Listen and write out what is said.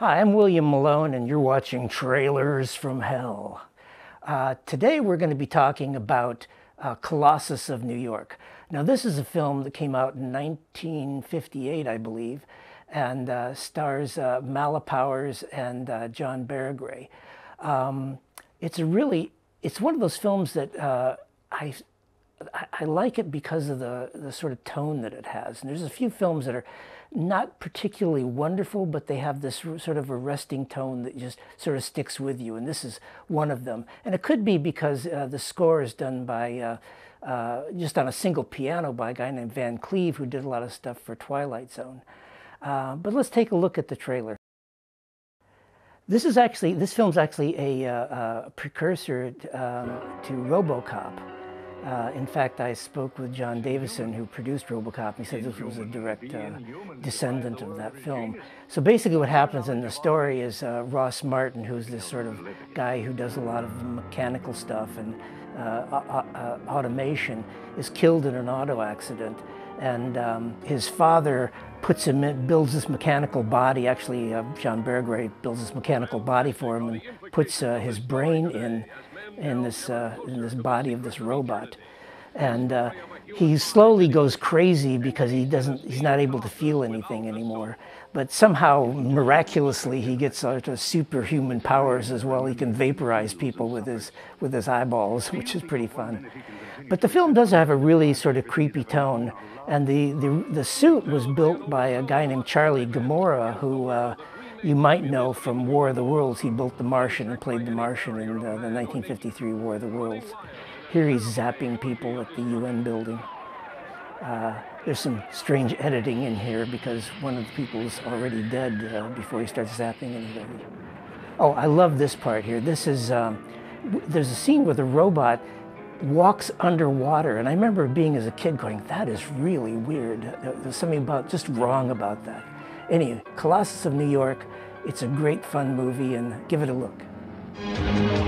Hi, I'm William Malone, and you're watching Trailers from Hell. Uh, today we're going to be talking about uh, Colossus of New York. Now, this is a film that came out in 1958, I believe, and uh, stars uh, Mala Powers and uh, John Baragrey. Um, it's a really, it's one of those films that uh, I I like it because of the, the sort of tone that it has. And there's a few films that are not particularly wonderful, but they have this sort of arresting tone that just sort of sticks with you. And this is one of them. And it could be because uh, the score is done by uh, uh, just on a single piano by a guy named Van Cleave, who did a lot of stuff for Twilight Zone. Uh, but let's take a look at the trailer. This is actually, this film's actually a, uh, uh, precursor um, to RoboCop. Uh, in fact, I spoke with Jon Davison, who produced RoboCop, and he said this was a direct uh, descendant of that film. So basically what happens in the story is uh, Ross Martin, who's this sort of guy who does a lot of mechanical stuff and uh, uh, automation, is killed in an auto accident. And um, his father puts him in, builds this mechanical body. Actually, uh, John Baragrey builds this mechanical body for him and puts his brain in in this, uh, in this body of this robot. And uh, he slowly goes crazy because he doesn't, he's not able to feel anything anymore. But somehow, miraculously, he gets sort of superhuman powers as well. He can vaporize people with his, with his eyeballs, which is pretty fun. But the film does have a really sort of creepy tone. And the, the, the suit was built by a guy named Charlie Gemora, who uh, you might know from War of the Worlds. He built the Martian and played the Martian in uh, the 1953 War of the Worlds. Here he's zapping people at the UN building. Uh, there's some strange editing in here because one of the people is already dead uh, before he starts zapping anybody. Oh, I love this part here. This is, um, there's a scene where the robot walks underwater. And I remember being as a kid going, that is really weird. There's something about just wrong about that. Anyway, Colossus of New York, it's a great fun movie and give it a look.